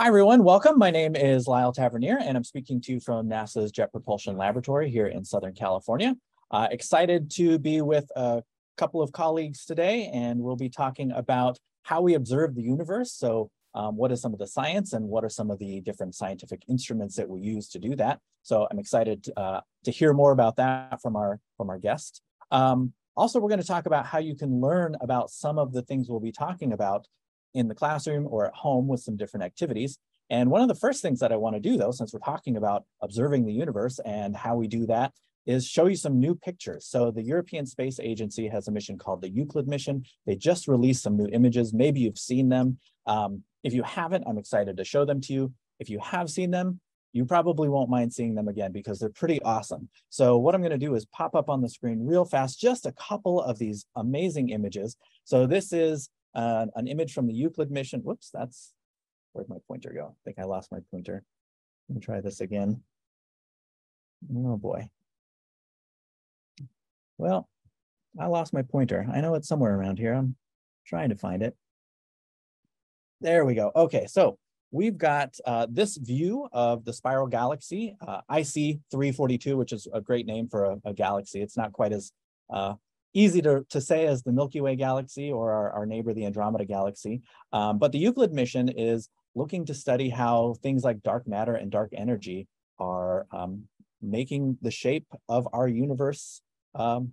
Hi, everyone. Welcome. My name is Lyle Tavernier, and I'm speaking to you from NASA's Jet Propulsion Laboratory here in Southern California. Uh, excited to be with a couple of colleagues today, and we'll be talking about how we observe the universe. So um, what is some of the science and what are some of the different scientific instruments that we use to do that? So I'm excited uh, to hear more about that from our, from our guest. Um, also, we're going to talk about how you can learn about some of the things we'll be talking about in the classroom or at home with some different activities. And one of the first things that I want to do though, since we're talking about observing the universe and how we do that, is show you some new pictures. So the European Space Agency has a mission called the Euclid mission. They just released some new images. Maybe you've seen them. Um, if you haven't, I'm excited to show them to you. If you have seen them, you probably won't mind seeing them again because they're pretty awesome. So what I'm gonna do is pop up on the screen real fast, just a couple of these amazing images. So this is uh, an image from the Euclid mission. Whoops, that's, where'd my pointer go? I think I lost my pointer. Let me try this again. Oh boy. Well, I lost my pointer. I know it's somewhere around here. I'm trying to find it. There we go. Okay, so we've got uh, this view of the spiral galaxy, uh, IC 342, which is a great name for a, a galaxy. It's not quite as uh, easy to, to say as the Milky Way galaxy or our, our neighbor, the Andromeda galaxy. Um, but the Euclid mission is looking to study how things like dark matter and dark energy are um, making the shape of our universe um,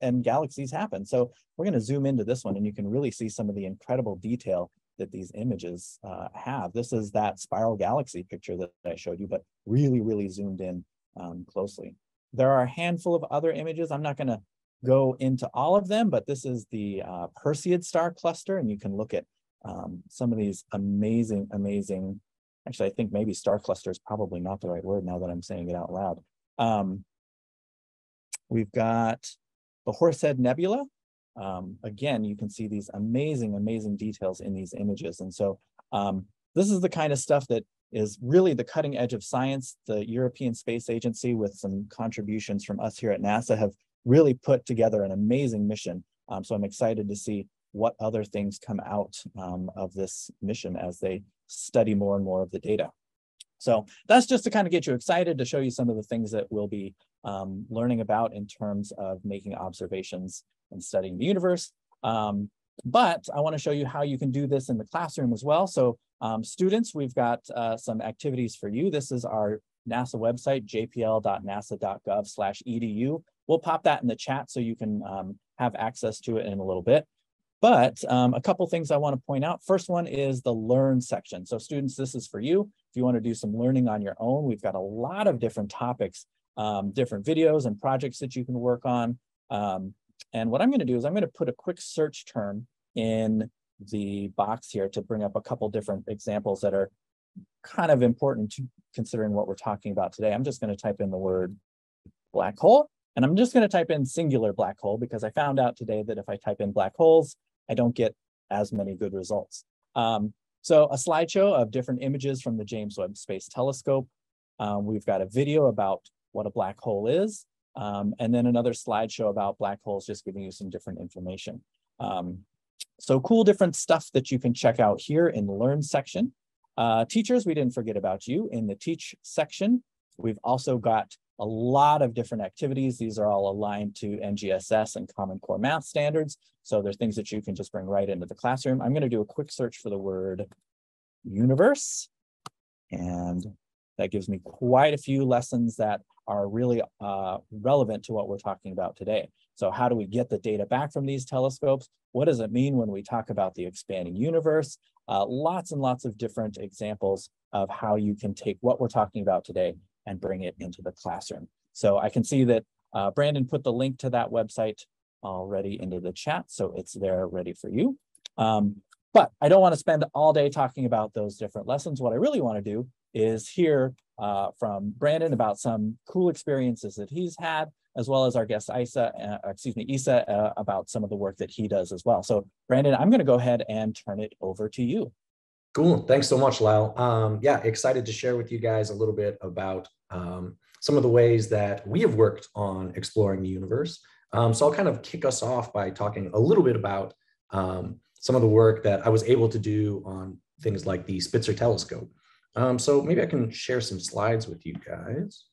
and galaxies happen. So we're going to zoom into this one and you can really see some of the incredible detail that these images uh, have. This is that spiral galaxy picture that I showed you, but really, really zoomed in um, closely. There are a handful of other images. I'm not going to go into all of them, but this is the uh, Perseus star cluster, and you can look at um, some of these amazing, amazing, actually, I think maybe star cluster is probably not the right word now that I'm saying it out loud. Um, we've got the Horsehead Nebula. Um, again, you can see these amazing, amazing details in these images. And so um, this is the kind of stuff that is really the cutting edge of science. The European Space Agency with some contributions from us here at NASA have really put together an amazing mission. Um, so I'm excited to see what other things come out um, of this mission as they study more and more of the data. So that's just to kind of get you excited to show you some of the things that we'll be um, learning about in terms of making observations and studying the universe. Um, but I want to show you how you can do this in the classroom as well. So um, students, we've got uh, some activities for you. This is our NASA website, jpl.nasa.gov slash edu. We'll pop that in the chat so you can um, have access to it in a little bit. But um, a couple things I want to point out. First one is the learn section. So students, this is for you. If you want to do some learning on your own, we've got a lot of different topics, um, different videos and projects that you can work on. Um, and what I'm going to do is I'm going to put a quick search term in the box here to bring up a couple different examples that are kind of important to considering what we're talking about today. I'm just going to type in the word black hole and I'm just going to type in singular black hole because I found out today that if I type in black holes, I don't get as many good results. Um, so a slideshow of different images from the James Webb Space Telescope. Um, we've got a video about what a black hole is, um, and then another slideshow about black holes, just giving you some different information. Um, so cool different stuff that you can check out here in the Learn section. Uh, teachers, we didn't forget about you in the Teach section. We've also got a lot of different activities. These are all aligned to NGSS and Common Core math standards. So there's things that you can just bring right into the classroom. I'm gonna do a quick search for the word universe. And that gives me quite a few lessons that are really uh, relevant to what we're talking about today. So how do we get the data back from these telescopes? What does it mean when we talk about the expanding universe? Uh, lots and lots of different examples of how you can take what we're talking about today and bring it into the classroom. So I can see that uh, Brandon put the link to that website already into the chat, so it's there ready for you. Um, but I don't want to spend all day talking about those different lessons. What I really want to do is hear uh, from Brandon about some cool experiences that he's had, as well as our guest Isa, uh, excuse me, Isa, uh, about some of the work that he does as well. So Brandon, I'm going to go ahead and turn it over to you. Cool. Thanks so much, Lyle. Um, yeah, excited to share with you guys a little bit about um, some of the ways that we have worked on exploring the universe. Um, so I'll kind of kick us off by talking a little bit about um, some of the work that I was able to do on things like the Spitzer telescope. Um, so maybe I can share some slides with you guys.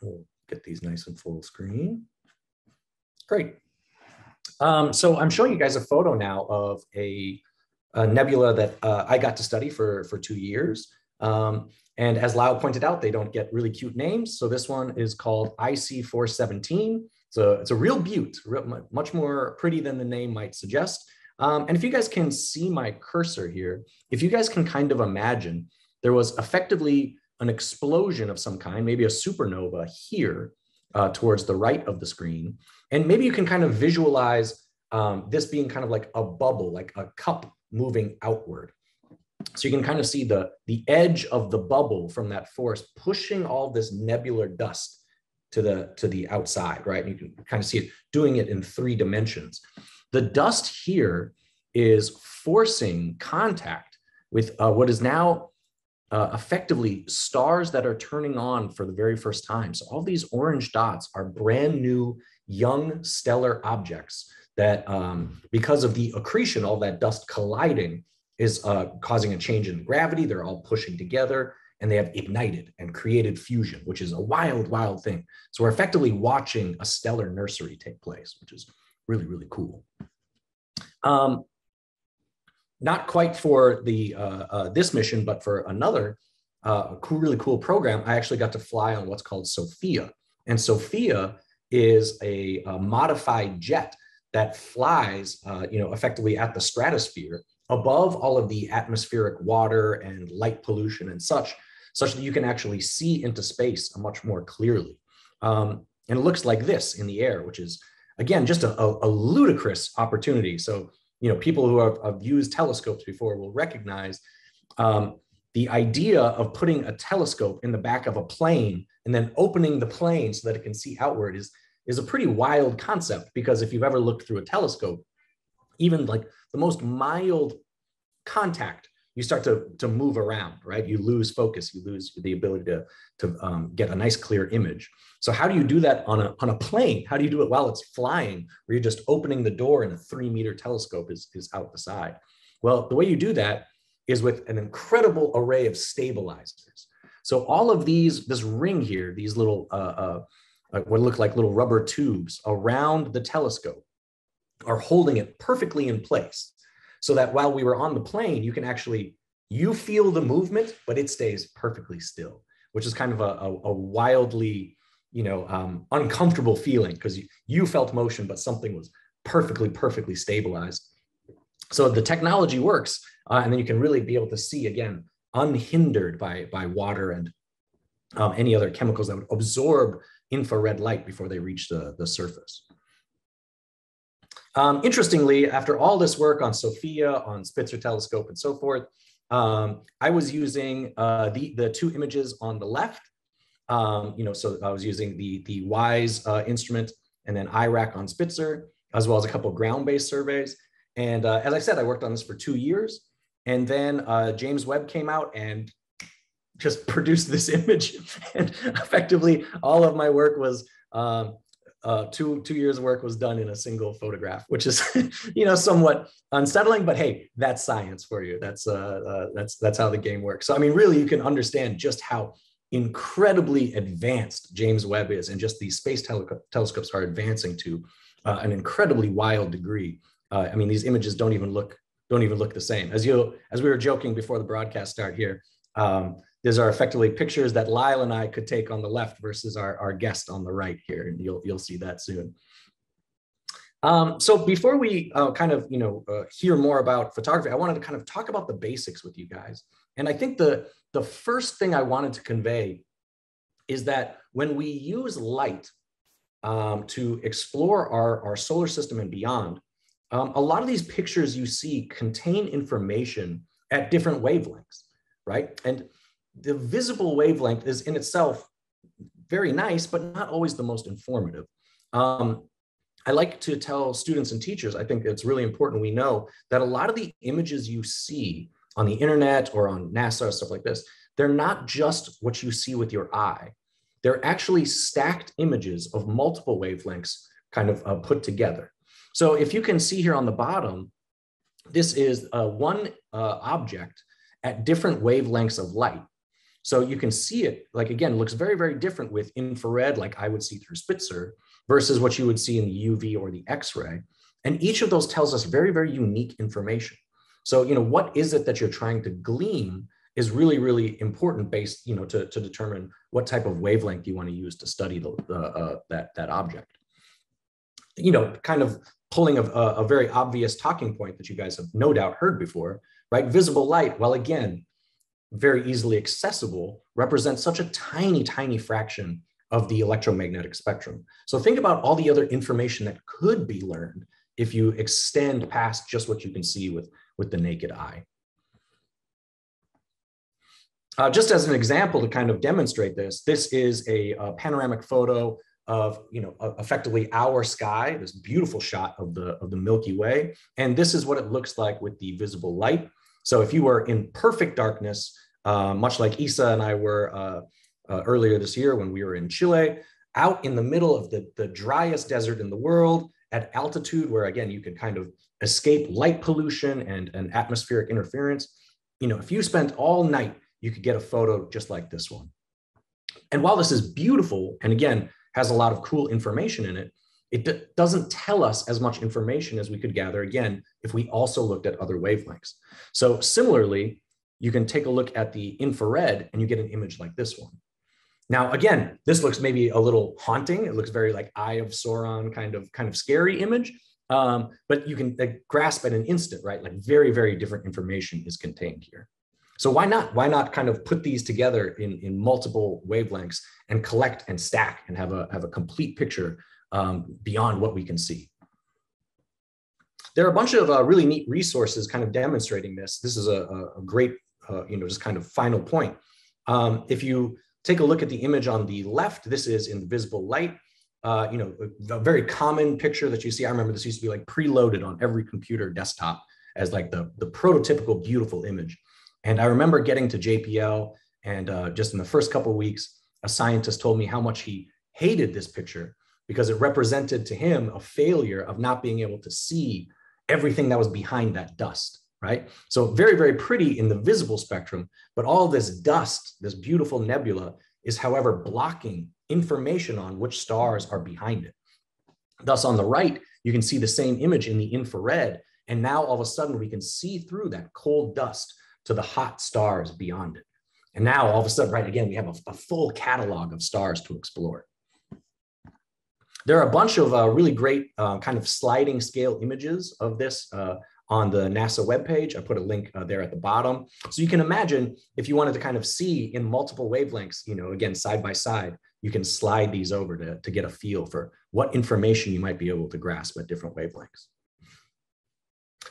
We'll get these nice and full screen. Great. Um, so I'm showing you guys a photo now of a, a nebula that uh, I got to study for, for two years. Um, and as Lyle pointed out, they don't get really cute names. So this one is called IC417. So it's a real butte, real, much more pretty than the name might suggest. Um, and if you guys can see my cursor here, if you guys can kind of imagine, there was effectively an explosion of some kind, maybe a supernova here uh, towards the right of the screen. And maybe you can kind of visualize um, this being kind of like a bubble, like a cup moving outward. So you can kind of see the, the edge of the bubble from that force pushing all this nebular dust to the, to the outside, right? And you can kind of see it doing it in three dimensions. The dust here is forcing contact with uh, what is now uh, effectively stars that are turning on for the very first time. So all these orange dots are brand new young stellar objects that um, because of the accretion, all that dust colliding is uh, causing a change in gravity. They're all pushing together and they have ignited and created fusion, which is a wild, wild thing. So we're effectively watching a stellar nursery take place, which is really, really cool. Um, not quite for the uh, uh, this mission, but for another uh, cool, really cool program, I actually got to fly on what's called SOFIA. And SOFIA is a, a modified jet that flies, uh, you know, effectively at the stratosphere above all of the atmospheric water and light pollution and such, such that you can actually see into space much more clearly. Um, and it looks like this in the air, which is, again, just a, a, a ludicrous opportunity. So, you know, people who have, have used telescopes before will recognize um, the idea of putting a telescope in the back of a plane and then opening the plane so that it can see outward is, is a pretty wild concept because if you've ever looked through a telescope, even like the most mild contact, you start to, to move around, right? You lose focus, you lose the ability to, to um, get a nice clear image. So how do you do that on a, on a plane? How do you do it while it's flying, where you're just opening the door and a three meter telescope is, is out the side? Well, the way you do that is with an incredible array of stabilizers. So all of these, this ring here, these little, uh, uh, uh, what look like little rubber tubes around the telescope are holding it perfectly in place so that while we were on the plane, you can actually, you feel the movement, but it stays perfectly still, which is kind of a, a, a wildly, you know, um, uncomfortable feeling because you, you felt motion, but something was perfectly, perfectly stabilized. So the technology works, uh, and then you can really be able to see again, unhindered by, by water and um, any other chemicals that would absorb infrared light before they reach the, the surface. Um, interestingly, after all this work on SOFIA, on Spitzer telescope and so forth, um, I was using uh, the, the two images on the left. Um, you know, so I was using the, the WISE uh, instrument and then IRAC on Spitzer, as well as a couple ground-based surveys. And uh, as I said, I worked on this for two years. And then uh, James Webb came out and just produced this image. and effectively, all of my work was um, uh, two two years of work was done in a single photograph, which is you know somewhat unsettling. But hey, that's science for you. That's uh, uh, that's that's how the game works. So I mean, really, you can understand just how incredibly advanced James Webb is, and just these space tele- telescopes are advancing to uh, an incredibly wild degree. Uh, I mean, these images don't even look don't even look the same. As you as we were joking before the broadcast start here, um, these are effectively pictures that Lyle and I could take on the left versus our, our guest on the right here, and you'll you'll see that soon. Um, so before we uh, kind of you know uh, hear more about photography, I wanted to kind of talk about the basics with you guys. And I think the the first thing I wanted to convey is that when we use light um, to explore our, our solar system and beyond, um, a lot of these pictures you see contain information at different wavelengths, right? And the visible wavelength is in itself very nice, but not always the most informative. Um, I like to tell students and teachers, I think it's really important we know that a lot of the images you see on the internet or on NASA, stuff like this, they're not just what you see with your eye. They're actually stacked images of multiple wavelengths kind of uh, put together. So if you can see here on the bottom, this is uh, one uh, object at different wavelengths of light. So you can see it, like again, looks very, very different with infrared, like I would see through Spitzer, versus what you would see in the UV or the X-ray. And each of those tells us very, very unique information. So, you know, what is it that you're trying to glean is really, really important based, you know, to, to determine what type of wavelength you want to use to study the, uh, that, that object. You know, kind of pulling a, a very obvious talking point that you guys have no doubt heard before, right? Visible light, well, again, very easily accessible, represents such a tiny, tiny fraction of the electromagnetic spectrum. So think about all the other information that could be learned if you extend past just what you can see with, with the naked eye. Uh, just as an example to kind of demonstrate this, this is a, a panoramic photo of you know effectively our sky this beautiful shot of the of the milky way and this is what it looks like with the visible light so if you were in perfect darkness uh, much like isa and i were uh, uh, earlier this year when we were in chile out in the middle of the, the driest desert in the world at altitude where again you could kind of escape light pollution and, and atmospheric interference you know if you spent all night you could get a photo just like this one. And while this is beautiful and again has a lot of cool information in it, it doesn't tell us as much information as we could gather again if we also looked at other wavelengths. So similarly, you can take a look at the infrared and you get an image like this one. Now, again, this looks maybe a little haunting. It looks very like Eye of Sauron kind of kind of scary image, um, but you can like, grasp at an instant, right? Like very, very different information is contained here. So why not? Why not kind of put these together in, in multiple wavelengths and collect and stack and have a, have a complete picture um, beyond what we can see? There are a bunch of uh, really neat resources kind of demonstrating this. This is a, a great, uh, you know, just kind of final point. Um, if you take a look at the image on the left, this is in visible light. Uh, you know, a, very common picture that you see. I remember this used to be like preloaded on every computer desktop as like the, the prototypical beautiful image. And I remember getting to JPL, and uh, just in the first couple weeks, a scientist told me how much he hated this picture because it represented to him a failure of not being able to see everything that was behind that dust, right? So very, very pretty in the visible spectrum, but all this dust, this beautiful nebula, is however blocking information on which stars are behind it. Thus, on the right, you can see the same image in the infrared, and now all of a sudden we can see through that cold dust to the hot stars beyond it. And now all of a sudden, right, again, we have a, a full catalog of stars to explore. There are a bunch of uh, really great uh, kind of sliding scale images of this uh, on the NASA webpage. I put a link uh, there at the bottom. So you can imagine if you wanted to kind of see in multiple wavelengths, you know, again, side by side, you can slide these over to, to get a feel for what information you might be able to grasp at different wavelengths.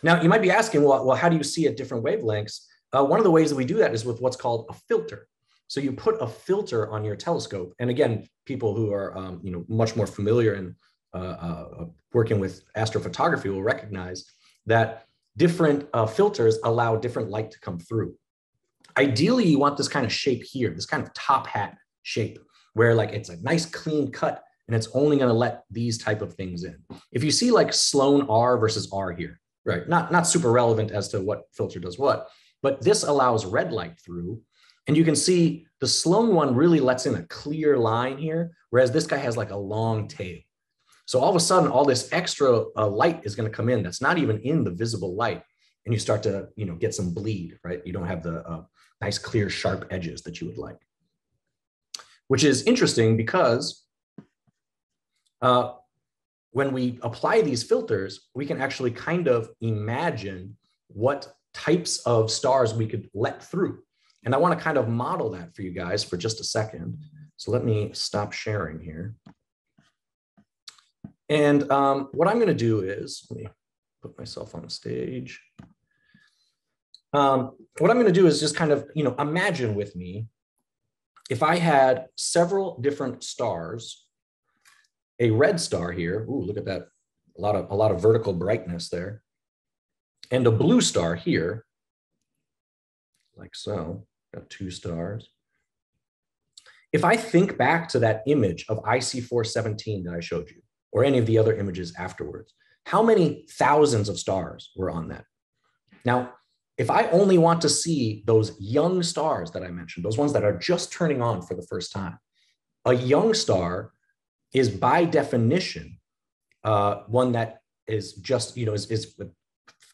Now, you might be asking, well, well how do you see at different wavelengths? Uh, one of the ways that we do that is with what's called a filter. So you put a filter on your telescope. And again, people who are um, you know, much more familiar and uh, uh, working with astrophotography will recognize that different uh, filters allow different light to come through. Ideally, you want this kind of shape here, this kind of top hat shape, where like it's a nice clean cut and it's only going to let these type of things in. If you see like Sloan R versus R here, right? Not, not super relevant as to what filter does what, but this allows red light through. And you can see the Sloan one really lets in a clear line here, whereas this guy has like a long tail. So all of a sudden, all this extra uh, light is going to come in that's not even in the visible light. And you start to, you know, get some bleed, right? You don't have the uh, nice, clear, sharp edges that you would like. Which is interesting because uh, when we apply these filters, we can actually kind of imagine what types of stars we could let through. And I want to kind of model that for you guys for just a second. So let me stop sharing here. And um, what I'm going to do is, let me put myself on the stage. Um, what I'm going to do is just kind of, you know, imagine with me if I had several different stars, a red star here. Ooh, look at that. A lot of, a lot of vertical brightness there and a blue star here, like so, got two stars. If I think back to that image of IC417 that I showed you, or any of the other images afterwards, how many thousands of stars were on that? Now, if I only want to see those young stars that I mentioned, those ones that are just turning on for the first time, a young star is by definition uh, one that is just, you know, is, is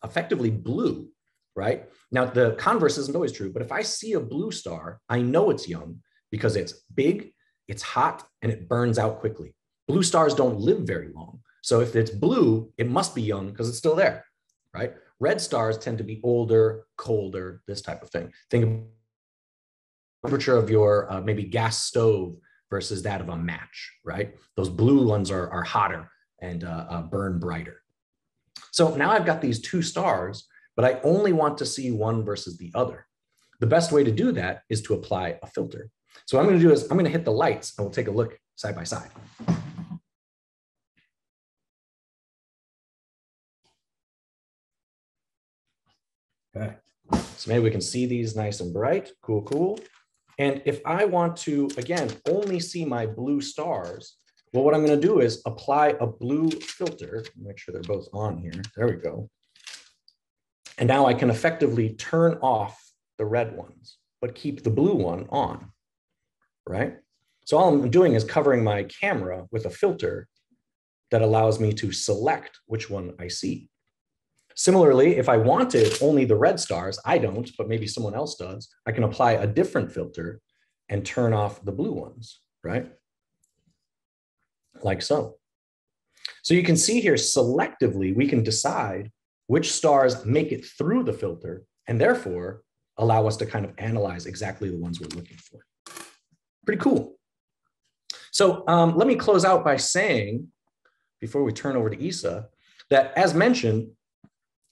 effectively blue, right? Now, the converse isn't always true, but if I see a blue star, I know it's young because it's big, it's hot, and it burns out quickly. Blue stars don't live very long. So if it's blue, it must be young because it's still there, right? Red stars tend to be older, colder, this type of thing. Think of temperature of your uh, maybe gas stove versus that of a match, right? Those blue ones are, are hotter and uh, uh, burn brighter. So now I've got these two stars, but I only want to see one versus the other. The best way to do that is to apply a filter. So what I'm going to do is I'm going to hit the lights and we'll take a look side by side. Okay, so maybe we can see these nice and bright. Cool, cool. And if I want to, again, only see my blue stars, well, what I'm going to do is apply a blue filter. Make sure they're both on here. There we go. And now I can effectively turn off the red ones, but keep the blue one on, right? So all I'm doing is covering my camera with a filter that allows me to select which one I see. Similarly, if I wanted only the red stars, I don't, but maybe someone else does, I can apply a different filter and turn off the blue ones, right? Like so. So you can see here selectively, we can decide which stars make it through the filter and therefore allow us to kind of analyze exactly the ones we're looking for. Pretty cool. So um, let me close out by saying, before we turn over to Isa, that as mentioned,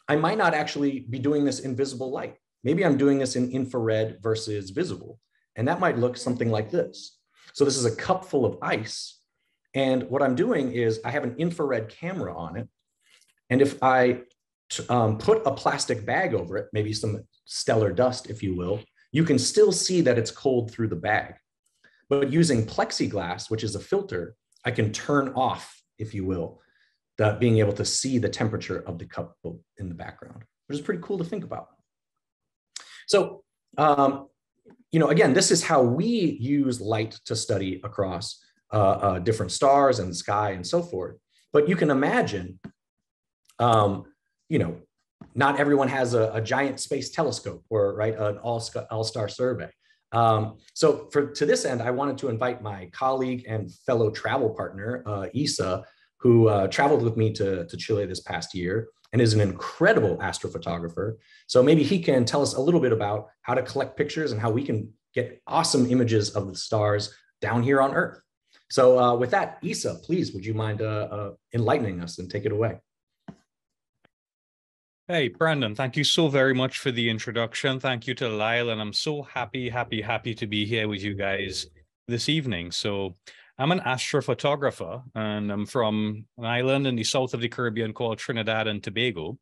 I might not actually be doing this in visible light. Maybe I'm doing this in infrared versus visible. And that might look something like this. So this is a cup full of ice. And what I'm doing is I have an infrared camera on it. And if I um, put a plastic bag over it, maybe some stellar dust, if you will, you can still see that it's cold through the bag. But using plexiglass, which is a filter, I can turn off, if you will, the, being able to see the temperature of the cup in the background, which is pretty cool to think about. So, um, you know, again, this is how we use light to study across uh, uh, different stars and sky and so forth. But you can imagine, um, you know, not everyone has a, a, giant space telescope or right an all all star survey. Um, so for to this end, I wanted to invite my colleague and fellow travel partner, uh, Isa, who uh, traveled with me to, to Chile this past year and is an incredible astrophotographer. So maybe he can tell us a little bit about how to collect pictures and how we can get awesome images of the stars down here on Earth. So uh, with that, Isa, please, would you mind uh, uh enlightening us and take it away? Hey, Brandon, thank you so very much for the introduction. Thank you to Lyle, and I'm so happy, happy, happy to be here with you guys this evening. So I'm an astrophotographer and I'm from an island in the south of the Caribbean called Trinidad and Tobago.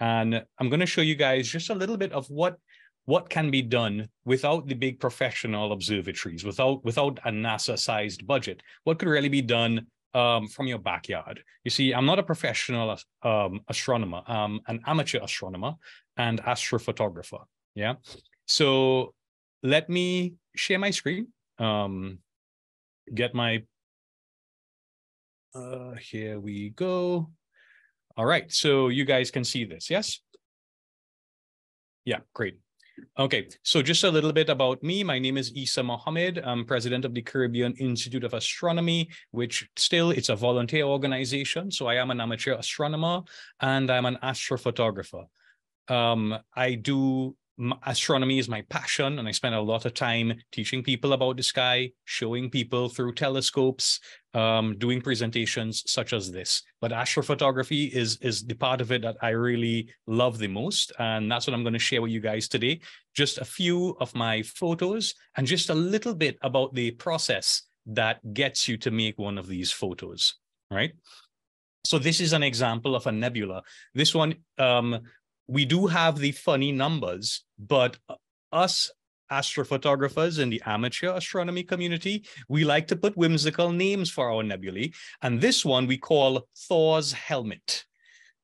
And I'm going to show you guys just a little bit of what what can be done without the big professional observatories, without without a NASA-sized budget. What could really be done um, from your backyard? You see, I'm not a professional um, astronomer. I'm an amateur astronomer and astrophotographer. Yeah. So let me share my screen. Um, get my, uh, here we go. All right, so you guys can see this, yes? Yeah, great. Okay, so just a little bit about me. My name is Isa Mohammed. I'm president of the Caribbean Institute of Astronomy, which still it's a volunteer organization. So I am an amateur astronomer and I'm an astrophotographer. Um, I do astronomy is my passion and i spend a lot of time teaching people about the sky showing people through telescopes um, doing presentations such as this. But astrophotography is is the part of it that i really love the most and that's what i'm going to share with you guys today. Just a few of my photos and just a little bit about the process that gets you to make one of these photos right? So this is an example of a nebula. This one um, we do have the funny numbers, but uh, us astrophotographers in the amateur astronomy community, we like to put whimsical names for our nebulae. And this one we call Thor's helmet.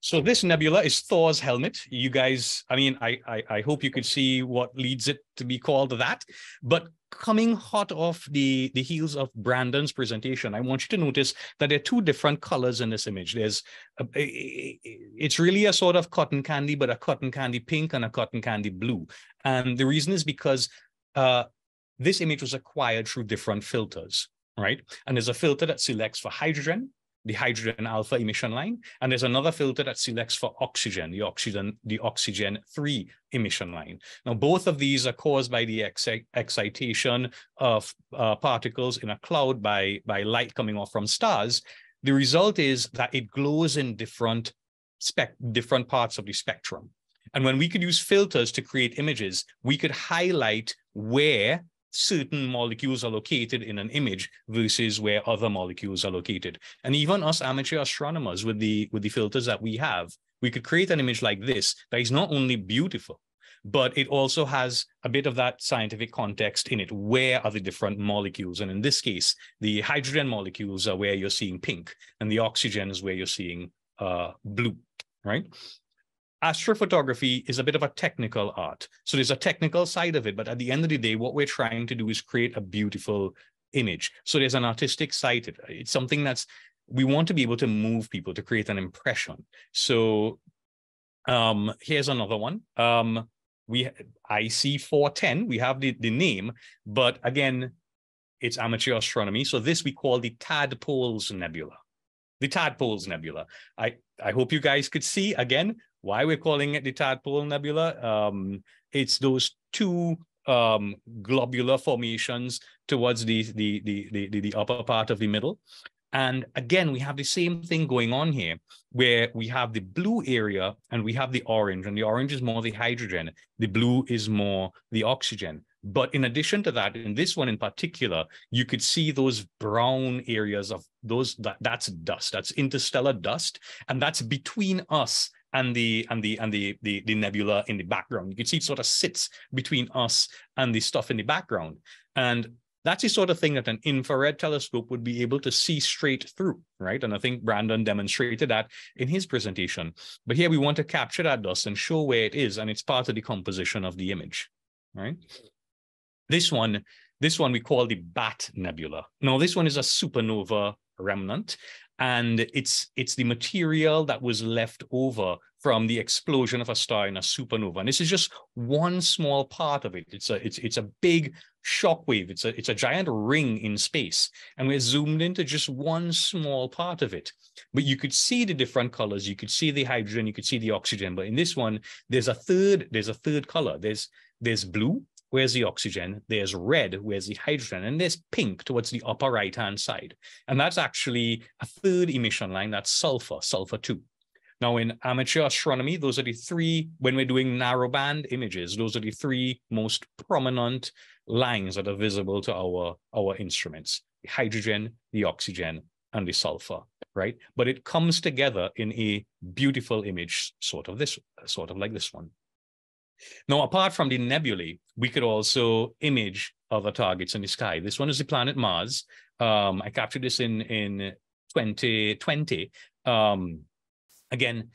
So this nebula is Thor's helmet. You guys, I mean, I, I, I hope you could see what leads it to be called that. But coming hot off the the heels of Brandon's presentation, I want you to notice that there are two different colors in this image. There's, a, it's really a sort of cotton candy, but a cotton candy pink and a cotton candy blue. And the reason is because uh, this image was acquired through different filters, right? And there's a filter that selects for hydrogen, the hydrogen alpha emission line. And there's another filter that selects for oxygen, the oxygen, the oxygen 3 emission line. Now, both of these are caused by the ex excitation of uh, particles in a cloud by, by light coming off from stars. The result is that it glows in different spec different parts of the spectrum. And when we could use filters to create images, we could highlight where certain molecules are located in an image versus where other molecules are located. And even us amateur astronomers with the with the filters that we have, we could create an image like this that is not only beautiful, but it also has a bit of that scientific context in it. Where are the different molecules? And in this case, the hydrogen molecules are where you're seeing pink, and the oxygen is where you're seeing uh, blue, right? Astrophotography is a bit of a technical art. So there's a technical side of it, but at the end of the day, what we're trying to do is create a beautiful image. So there's an artistic side. It's something that's we want to be able to move people to create an impression. So um, here's another one. Um, we IC 410, we have the, the name, but again, it's amateur astronomy. So this we call the Tadpoles Nebula. The Tadpoles Nebula. I, I hope you guys could see again, why we're calling it the Tadpole Nebula. Um, it's those two um, globular formations towards the, the, the, the, the upper part of the middle. And again, we have the same thing going on here, where we have the blue area and we have the orange, and the orange is more the hydrogen, the blue is more the oxygen. But in addition to that, in this one in particular, you could see those brown areas of those that, that's dust, that's interstellar dust, and that's between us and the and the and the, the the nebula in the background. You can see it sort of sits between us and the stuff in the background. And that's the sort of thing that an infrared telescope would be able to see straight through, right? And I think Brandon demonstrated that in his presentation. But here we want to capture that dust and show where it is, and it's part of the composition of the image, right? This one, this one we call the Bat Nebula. Now, this one is a supernova remnant, and it's it's the material that was left over from the explosion of a star in a supernova. And this is just one small part of it. It's a it's it's a big shockwave. it's a it's a giant ring in space. And we're zoomed into just one small part of it. But you could see the different colors. You could see the hydrogen. You could see the oxygen. But in this one there's a third there's a third color. There's there's blue where's the oxygen, there's red, where's the hydrogen, and there's pink towards the upper right-hand side. And that's actually a third emission line, that's sulfur, sulfur 2. Now, in amateur astronomy, those are the three, when we're doing narrowband images, those are the three most prominent lines that are visible to our, our instruments, the hydrogen, the oxygen, and the sulfur, right? But it comes together in a beautiful image, sort of this, sort of like this one. Now, apart from the nebulae, we could also image other targets in the sky. This one is the planet Mars. Um, I captured this in, in 2020. Um, again,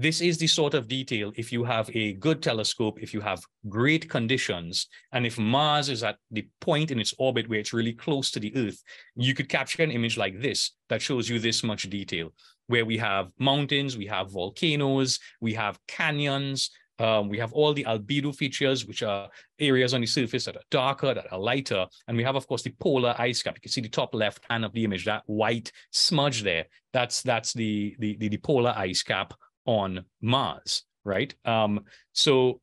this is the sort of detail if you have a good telescope, if you have great conditions, and if Mars is at the point in its orbit where it's really close to the Earth, you could capture an image like this that shows you this much detail, where we have mountains, we have volcanoes, we have canyons, um, we have all the albedo features, which are areas on the surface that are darker, that are lighter. And we have, of course, the polar ice cap. You can see the top left hand of the image, that white smudge there. That's that's the, the, the, the polar ice cap on Mars, right? Um, so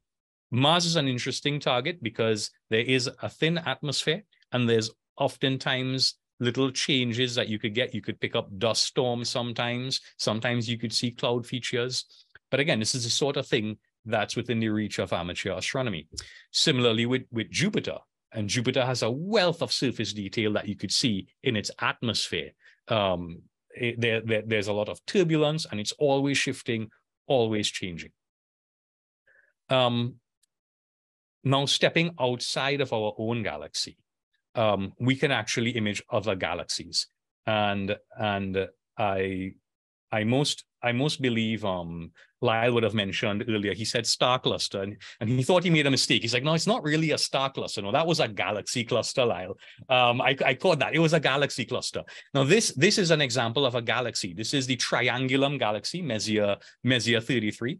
Mars is an interesting target because there is a thin atmosphere and there's oftentimes little changes that you could get. You could pick up dust storms sometimes. Sometimes you could see cloud features. But again, this is the sort of thing that's within the reach of amateur astronomy. Similarly with, with Jupiter, and Jupiter has a wealth of surface detail that you could see in its atmosphere. Um, it, there, there, there's a lot of turbulence and it's always shifting, always changing. Um, now, stepping outside of our own galaxy, um, we can actually image other galaxies. And, and I, I most I most believe um, Lyle would have mentioned earlier. He said star cluster, and, and he thought he made a mistake. He's like, no, it's not really a star cluster. No, that was a galaxy cluster, Lyle. Um, I, I caught that. It was a galaxy cluster. Now, this this is an example of a galaxy. This is the Triangulum galaxy, Messier, Messier 33.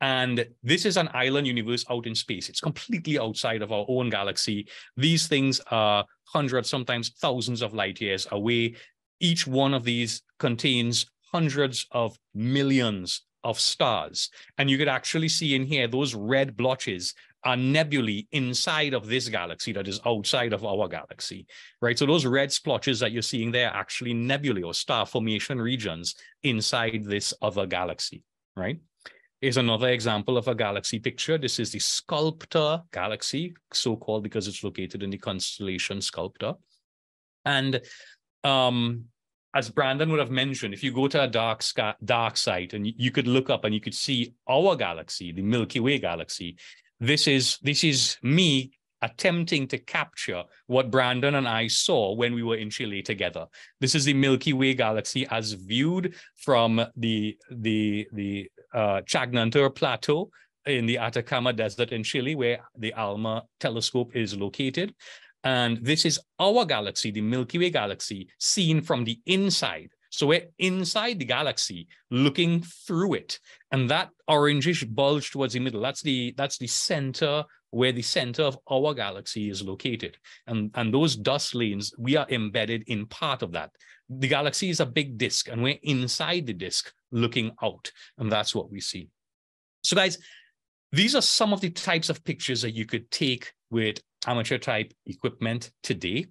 And this is an island universe out in space. It's completely outside of our own galaxy. These things are hundreds, sometimes thousands of light years away. Each one of these contains hundreds of millions of stars. And you could actually see in here, those red blotches are nebulae inside of this galaxy that is outside of our galaxy, right? So those red splotches that you're seeing there are actually nebulae or star formation regions inside this other galaxy, right? Is another example of a galaxy picture. This is the Sculptor galaxy, so-called because it's located in the constellation Sculptor. And um, as Brandon would have mentioned, if you go to a dark sky, dark site and you could look up and you could see our galaxy, the Milky Way galaxy, this is this is me attempting to capture what Brandon and I saw when we were in Chile together. This is the Milky Way galaxy as viewed from the the the uh, Plateau in the Atacama Desert in Chile, where the ALMA telescope is located. And this is our galaxy, the Milky Way galaxy, seen from the inside. So we're inside the galaxy, looking through it, and that orangish bulge towards the middle. That's the that's the center where the center of our galaxy is located. And and those dust lanes, we are embedded in part of that. The galaxy is a big disk, and we're inside the disk, looking out, and that's what we see. So, guys, these are some of the types of pictures that you could take with amateur type equipment today.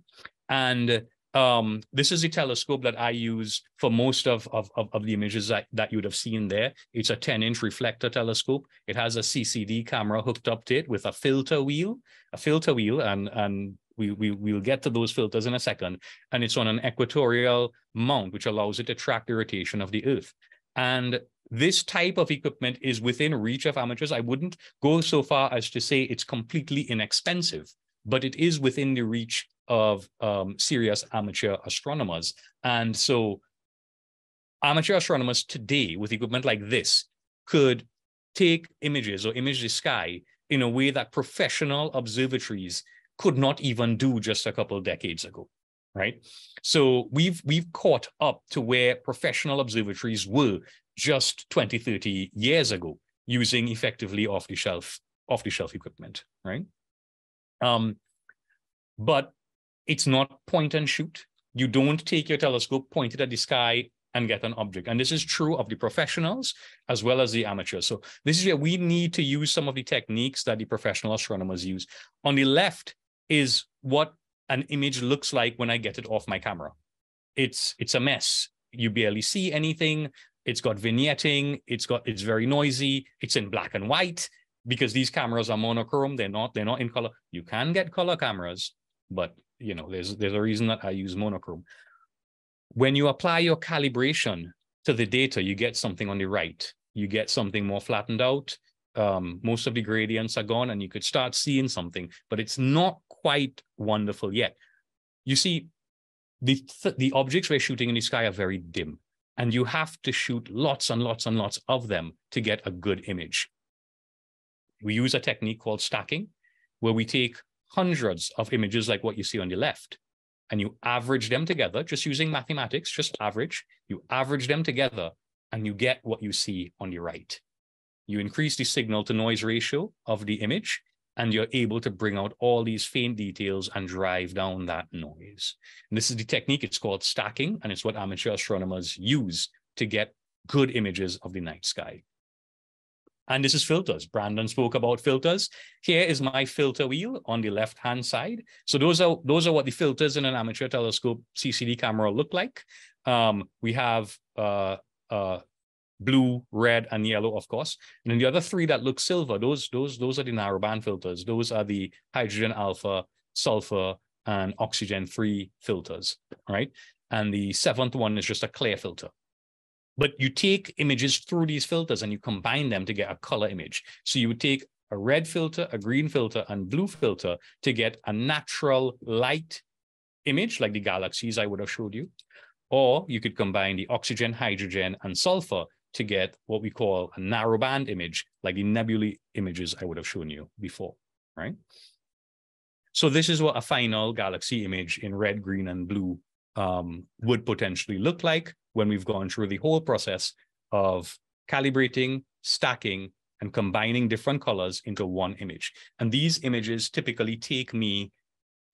And um, this is a telescope that I use for most of, of, of, the images that, that you would have seen there. It's a 10 inch reflector telescope. It has a CCD camera hooked up to it with a filter wheel, a filter wheel, and, and we, we, we'll get to those filters in a second. And it's on an equatorial mount, which allows it to track the rotation of the Earth. And this type of equipment is within reach of amateurs. I wouldn't go so far as to say it's completely inexpensive but it is within the reach of um, serious amateur astronomers. And so amateur astronomers today with equipment like this could take images or image the sky in a way that professional observatories could not even do just a couple decades ago right so we've we've caught up to where professional observatories were just 20 30 years ago using effectively off the shelf off the shelf equipment right um, but it's not point and shoot. You don't take your telescope, point it at the sky, and get an object. And this is true of the professionals as well as the amateurs. So this is where we need to use some of the techniques that the professional astronomers use. On the left is what an image looks like when I get it off my camera. It's it's a mess. You barely see anything. It's got vignetting. It's got it's very noisy. It's in black and white because these cameras are monochrome. They're not they're not in color. You can get color cameras, but you know there's there's a reason that I use monochrome. When you apply your calibration to the data, you get something on the right. You get something more flattened out. Um, most of the gradients are gone, and you could start seeing something, but it's not quite wonderful yet. You see, the th the objects we're shooting in the sky are very dim, and you have to shoot lots and lots and lots of them to get a good image we use a technique called stacking, where we take hundreds of images like what you see on the left, and you average them together, just using mathematics, just average, you average them together, and you get what you see on the right. You increase the signal to noise ratio of the image, and you're able to bring out all these faint details and drive down that noise. And this is the technique, it's called stacking, and it's what amateur astronomers use to get good images of the night sky. And this is filters. Brandon spoke about filters. Here is my filter wheel on the left-hand side. So those are those are what the filters in an amateur telescope CCD camera look like. Um, we have uh, uh, blue, red, and yellow, of course. And then the other three that look silver, those those those are the narrowband filters. Those are the hydrogen alpha, sulfur, and oxygen three filters, right? And the seventh one is just a clear filter. But you take images through these filters and you combine them to get a color image. So you would take a red filter, a green filter, and blue filter to get a natural light image like the galaxies I would have showed you. Or you could combine the oxygen, hydrogen, and sulfur to get what we call a narrowband image, like the nebulae images I would have shown you before, right? So this is what a final galaxy image in red, green, and blue um, would potentially look like when we've gone through the whole process of calibrating, stacking, and combining different colors into one image. And these images typically take me,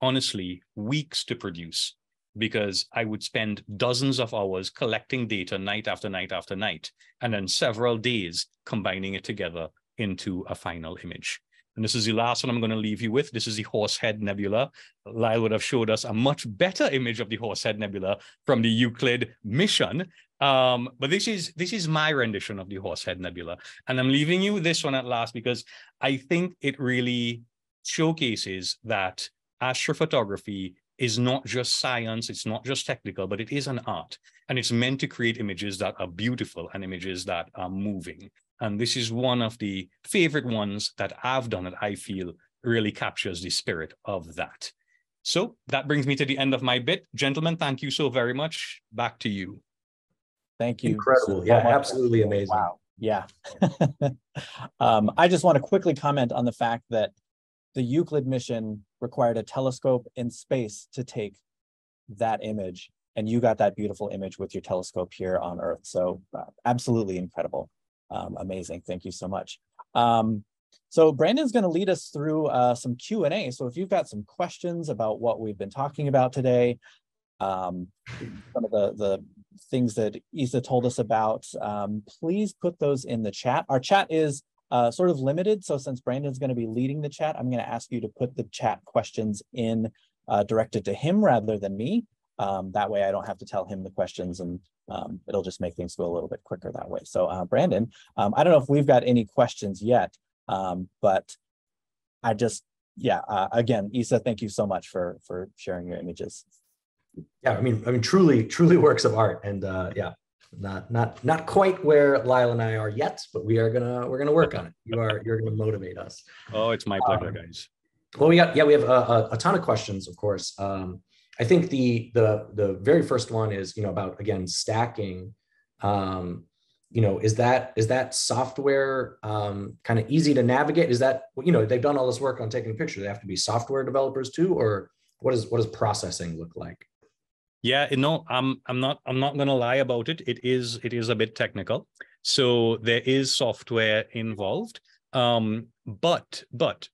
honestly, weeks to produce because I would spend dozens of hours collecting data night after night after night, and then several days combining it together into a final image. And this is the last one I'm going to leave you with. This is the Horsehead Nebula. Lyle would have showed us a much better image of the Horsehead Nebula from the Euclid mission. Um, but this is this is my rendition of the Horsehead Nebula. And I'm leaving you this one at last because I think it really showcases that astrophotography is not just science, it's not just technical, but it is an art. And it's meant to create images that are beautiful and images that are moving. And this is one of the favorite ones that I've done that I feel really captures the spirit of that. So that brings me to the end of my bit. Gentlemen, thank you so very much. Back to you. Thank you. Incredible. Yeah, absolutely amazing. Wow. Yeah. um, I just want to quickly comment on the fact that the Euclid mission required a telescope in space to take that image. And you got that beautiful image with your telescope here on Earth. So uh, absolutely incredible. Um, amazing. Thank you so much. Um, so Brandon's going to lead us through uh, some Q&A. So if you've got some questions about what we've been talking about today, um, some of the, the things that Isa told us about, um, please put those in the chat. Our chat is uh, sort of limited. So since Brandon's going to be leading the chat, I'm going to ask you to put the chat questions in uh, directed to him rather than me. Um, that way I don't have to tell him the questions and um, it'll just make things go a little bit quicker that way. So uh, Brandon, um, I don't know if we've got any questions yet, um, but I just, yeah, uh, again, Isa, thank you so much for for sharing your images. Yeah, I mean, I mean, truly, truly works of art, and uh, yeah, not not not quite where Lyle and I are yet, but we are gonna we're gonna work on it. You are you're gonna motivate us. Oh, it's my pleasure, um, guys. Well, we got yeah, we have a, a, a ton of questions, of course. Um, I think the the the very first one is you know about again stacking. Um, you know, is that is that software um, kind of easy to navigate? Is that you know they've done all this work on taking pictures? They have to be software developers too, or what is what does processing look like? Yeah, no, I'm I'm not I'm not gonna lie about it. It is it is a bit technical. So there is software involved. Um, but but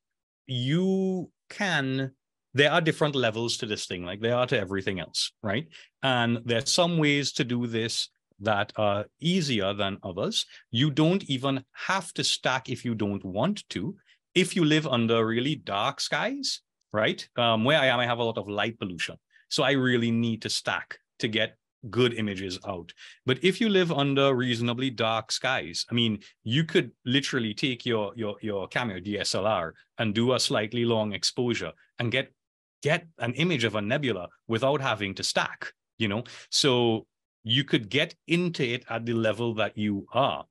you can there are different levels to this thing, like there are to everything else, right? And there's some ways to do this that are easier than others. You don't even have to stack if you don't want to. If you live under really dark skies, right? Um, where I am, I have a lot of light pollution. So I really need to stack to get good images out. But if you live under reasonably dark skies, I mean, you could literally take your your your camera DSLR and do a slightly long exposure and get get an image of a nebula without having to stack, you know? So you could get into it at the level that you are.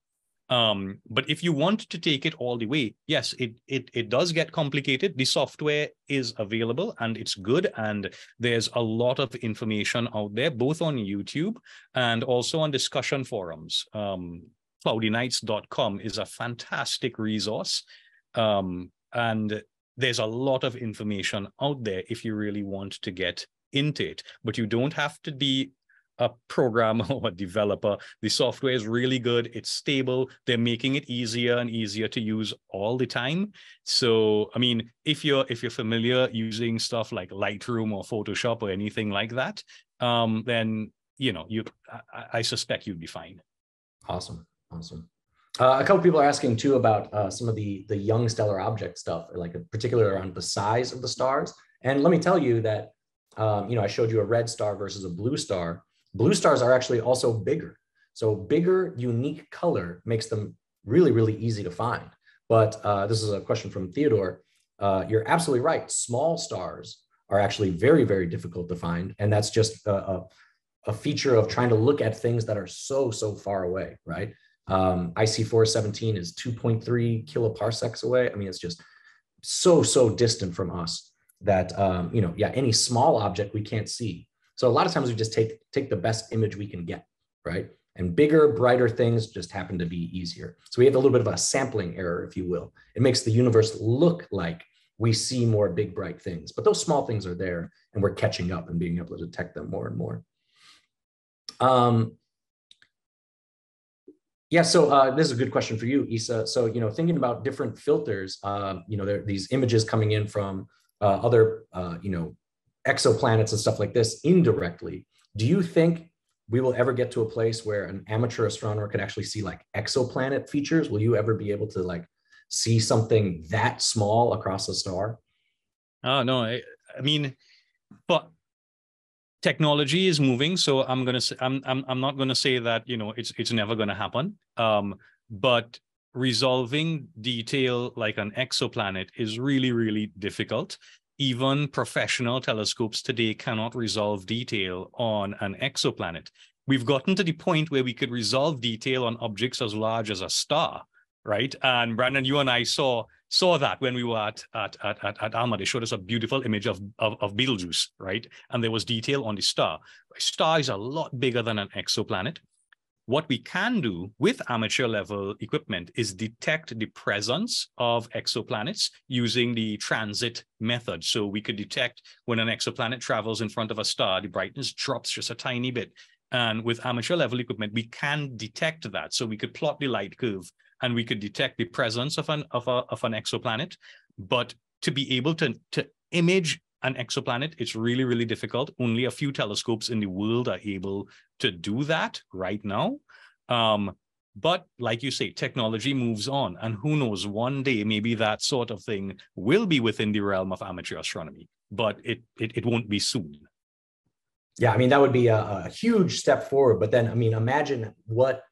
Um, but if you want to take it all the way, yes, it it it does get complicated. The software is available and it's good, and there's a lot of information out there, both on YouTube and also on discussion forums. Um, cloudynights.com is a fantastic resource. Um, and there's a lot of information out there if you really want to get into it, but you don't have to be a programmer or a developer. The software is really good. It's stable. They're making it easier and easier to use all the time. So, I mean, if you're if you're familiar using stuff like Lightroom or Photoshop or anything like that, um, then you know you I, I suspect you'd be fine. Awesome, awesome. Uh, a couple people are asking too about uh, some of the the young stellar object stuff, like particularly around the size of the stars. And let me tell you that um, you know I showed you a red star versus a blue star Blue stars are actually also bigger. So bigger, unique color makes them really, really easy to find. But uh, this is a question from Theodore. Uh, you're absolutely right. Small stars are actually very, very difficult to find. And that's just a, a, a feature of trying to look at things that are so, so far away, right? Um, IC 417 is 2.3 kiloparsecs away. I mean, it's just so, so distant from us that, um, you know, yeah, any small object we can't see. So a lot of times we just take take the best image we can get, right? and bigger, brighter things just happen to be easier. So we have a little bit of a sampling error, if you will. It makes the universe look like we see more big, bright things, but those small things are there and we're catching up and being able to detect them more and more. Um, yeah, so uh, this is a good question for you, Isa. So, you know, thinking about different filters, uh, you know, there are these images coming in from uh, other, uh, you know, exoplanets and stuff like this indirectly. Do you think we will ever get to a place where an amateur astronomer could actually see like exoplanet features? Will you ever be able to like see something that small across a star? Oh no, I, I mean, but technology is moving so i'm going to say I'm, I'm i'm not going to say that you know it's it's never going to happen. Um but resolving detail like an exoplanet is really really difficult. Even professional telescopes today cannot resolve detail on an exoplanet. We've gotten to the point where we could resolve detail on objects as large as a star right? And brandon you and i saw saw that when we were at at at at, at ALMA. They showed us a beautiful image of, of, of Betelgeuse, right? And there was detail on the star. A star is a lot bigger than an exoplanet. What we can do with amateur level equipment is detect the presence of exoplanets using the transit method. So we could detect when an exoplanet travels in front of a star, the brightness drops just a tiny bit. And with amateur level equipment, we can detect that. So we could plot the light curve and we could detect the presence of an of, a, of an exoplanet. But to be able to, to image an exoplanet, it's really, really difficult. Only a few telescopes in the world are able to do that right now. Um, but like you say, technology moves on, and who knows, one day maybe that sort of thing will be within the realm of amateur astronomy, but it it, it won't be soon. Yeah, I mean that would be a, a huge step forward. But then, I mean, imagine what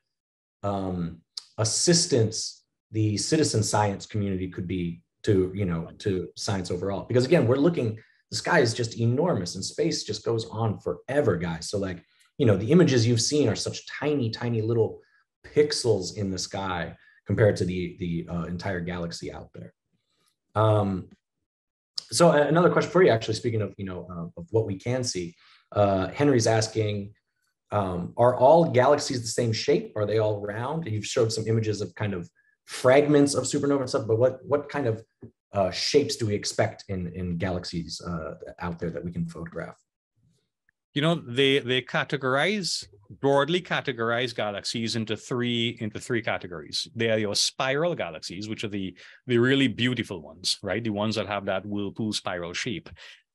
um, assistance the citizen science community could be to you know to science overall. Because again we're looking the sky is just enormous and space just goes on forever guys. So like you know the images you've seen are such tiny tiny little pixels in the sky compared to the the uh, entire galaxy out there. Um so another question for you actually speaking of you know uh, of what we can see uh henry's asking um, are all galaxies the same shape? Are they all round? You've showed some images of kind of fragments of supernova and stuff, but what what kind of uh, shapes do we expect in in galaxies uh, out there that we can photograph? You know, they they categorize broadly categorize galaxies into three into three categories. They are your spiral galaxies, which are the the really beautiful ones, right? The ones that have that whirlpool spiral shape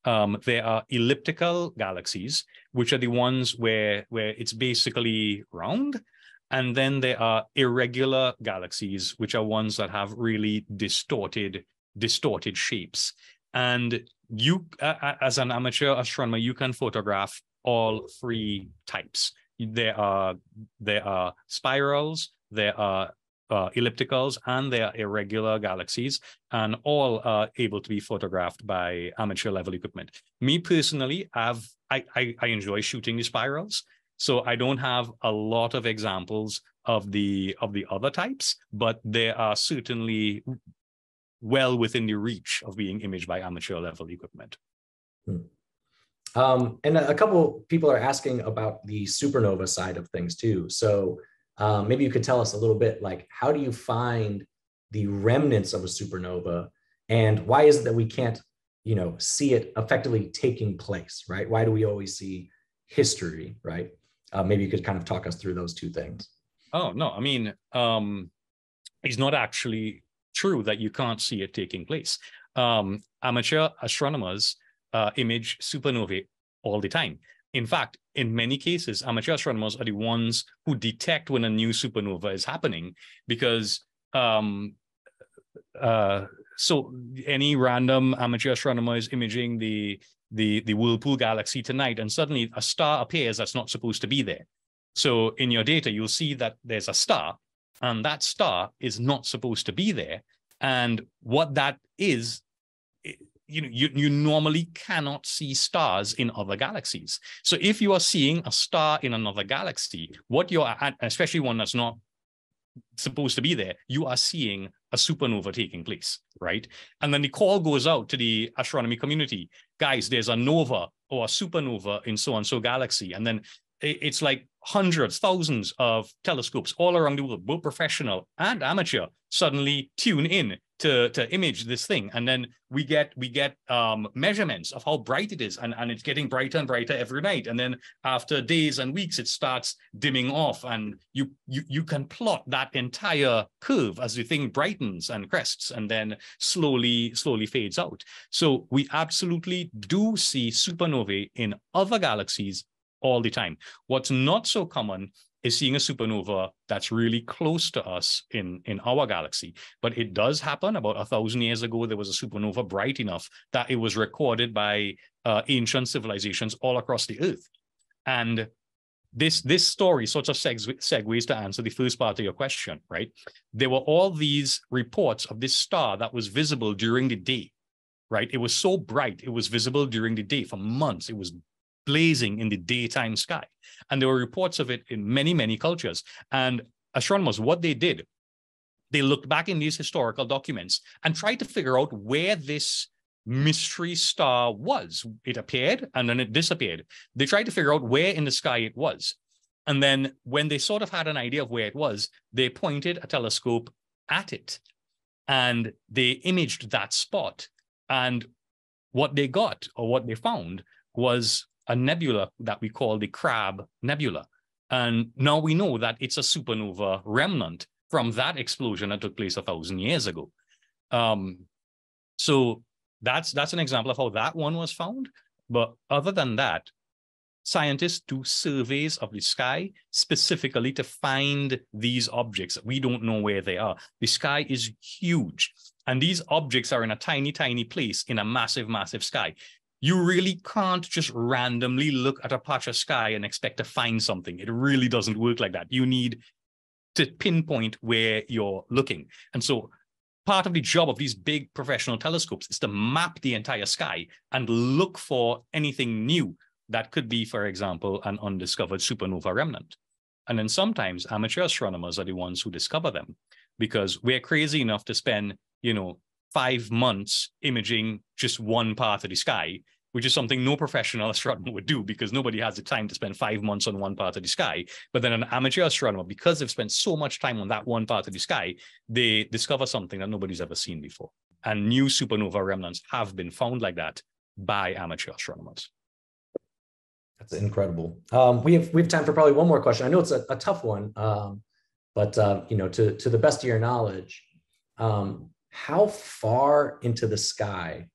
um, there are elliptical galaxies, which are the ones where, where it's basically round. And then there are irregular galaxies, which are ones that have really distorted, distorted shapes. And you, uh, as an amateur astronomer, you can photograph all three types. There are there are spirals, there are uh, ellipticals and their irregular galaxies, and all are able to be photographed by amateur level equipment. Me personally, I've I, I, I enjoy shooting the spirals, so I don't have a lot of examples of the of the other types, but they are certainly well within the reach of being imaged by amateur level equipment. Hmm. Um, and a couple people are asking about the supernova side of things too. So um, maybe you could tell us a little bit like how do you find the remnants of a supernova and why is it that we can't you know see it effectively taking place right? Why do we always see history right? Uh, maybe you could kind of talk us through those two things. Oh no i mean um it's not actually true that you can't see it taking place. Um amateur astronomers uh, image supernovae all the time. In fact, in many cases, amateur astronomers are the ones who detect when a new supernova is happening because um, uh, so any random amateur astronomer is imaging the the the whirlpool galaxy tonight and suddenly a star appears that's not supposed to be there. So in your data you'll see that there's a star and that star is not supposed to be there. And what that is you know you, you normally cannot see stars in other galaxies. So if you are seeing a star in another galaxy what you're at especially one that's not supposed to be there you are seeing a supernova taking place right? And then the call goes out to the astronomy community guys there's a nova or a supernova in so and so galaxy. And then it's like hundreds, thousands of telescopes all around the world, both professional and amateur, suddenly tune in to, to image this thing. And then we get we get um, measurements of how bright it is, and, and it's getting brighter and brighter every night. And then after days and weeks, it starts dimming off, and you you you can plot that entire curve as the thing brightens and crests, and then slowly slowly fades out. So we absolutely do see supernovae in other galaxies all the time. What's not so common is seeing a supernova that's really close to us in, in our galaxy. But it does happen. About a thousand years ago, there was a supernova bright enough that it was recorded by uh, ancient civilizations all across the earth. And this this story sort of segues to answer the first part of your question, right? There were all these reports of this star that was visible during the day, right? It was so bright, it was visible during the day for months. It was blazing in the daytime sky. And there were reports of it in many, many cultures. And astronomers, what they did, they looked back in these historical documents and tried to figure out where this mystery star was. It appeared and then it disappeared. They tried to figure out where in the sky it was. And then when they sort of had an idea of where it was, they pointed a telescope at it and they imaged that spot. And what they got or what they found was a nebula that we call the Crab Nebula. And now we know that it's a supernova remnant from that explosion that took place a thousand years ago. Um, so that's that's an example of how that one was found. But other than that, scientists do surveys of the sky specifically to find these objects. We don't know where they are. The sky is huge, and these objects are in a tiny, tiny place in a massive, massive sky you really can't just randomly look at a patch of sky and expect to find something. It really doesn't work like that. You need to pinpoint where you're looking. And so part of the job of these big professional telescopes is to map the entire sky and look for anything new that could be, for example, an undiscovered supernova remnant. And then sometimes amateur astronomers are the ones who discover them because we're crazy enough to spend, you know, five months imaging just one part of the sky, which is something no professional astronomer would do because nobody has the time to spend five months on one part of the sky. But then an amateur astronomer, because they've spent so much time on that one part of the sky, they discover something that nobody's ever seen before. And new supernova remnants have been found like that by amateur astronomers. That's incredible. Um, we have we have time for probably one more question. I know it's a, a tough one, um, but uh, you know, to to the best of your knowledge, um, how far into the sky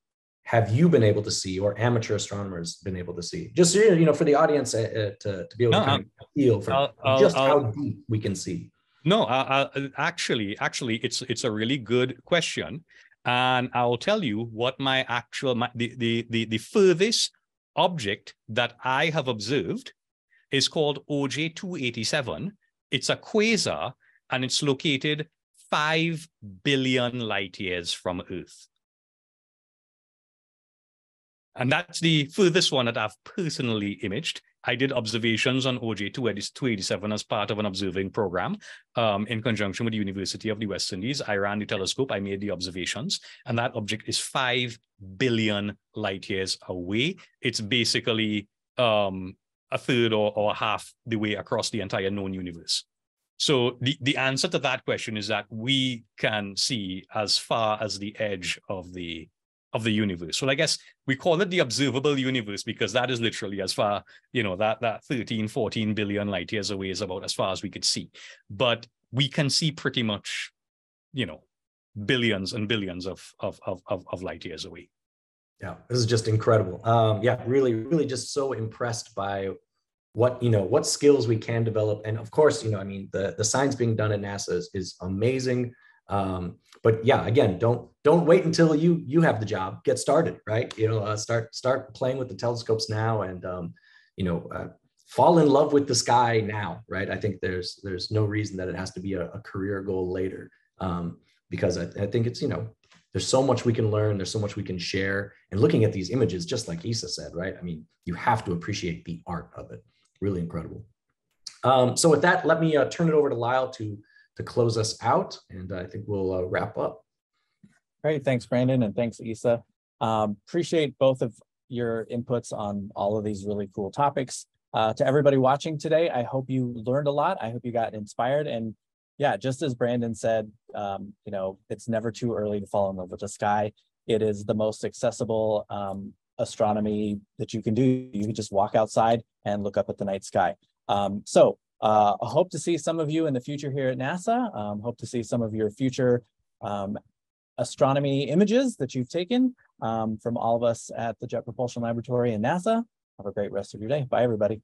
have you been able to see or amateur astronomers been able to see? Just you know for the audience uh, to, to be able no, to kind of feel for I'll, I'll, just I'll, how deep we can see. No uh, uh, actually actually it's it's a really good question. And i'll tell you what my actual my, the, the the the furthest object that i have observed is called oj 287 it's a quasar and it's located 5 billion light years from Earth. And that's the furthest one that I've personally imaged. I did observations on OJ 287 as part of an observing program um, in conjunction with the University of the West Indies. I ran the telescope, I made the observations, and that object is 5 billion light years away. It's basically um, a third or, or half the way across the entire known universe. So the, the answer to that question is that we can see as far as the edge of the of the universe. So I guess we call it the observable universe because that is literally as far, you know, that that 13, 14 billion light years away is about as far as we could see. But we can see pretty much, you know, billions and billions of of of, of light years away. Yeah, this is just incredible. Um, yeah, really, really just so impressed by what you know what skills we can develop. And of course you know i mean the the science being done at nasa is, is amazing. Um, but yeah again don't don't wait until you you have the job. Get started right? You know uh, start start playing with the telescopes now and um, you know uh, fall in love with the sky now right? I think there's there's no reason that it has to be a, a career goal later. Um, because I, I think it's you know there's so much we can learn. There's so much we can share. And looking at these images just like isa said right? I mean you have to appreciate the art of it really incredible. Um, so with that, let me uh, turn it over to Lyle to, to close us out, and I think we'll uh, wrap up. Great, thanks, Brandon, and thanks, Isa. Um, appreciate both of your inputs on all of these really cool topics. uh, to everybody watching today, I hope you learned a lot. I hope you got inspired and yeah, just as Brandon said, um, you know, it's never too early to fall in love with the sky. It is the most accessible um, astronomy that you can do. You can just walk outside and look up at the night sky. Um, so uh, I hope to see some of you in the future here at NASA. Um, hope to see some of your future um, astronomy images that you've taken um, from all of us at the Jet Propulsion Laboratory and NASA. Have a great rest of your day. Bye, everybody.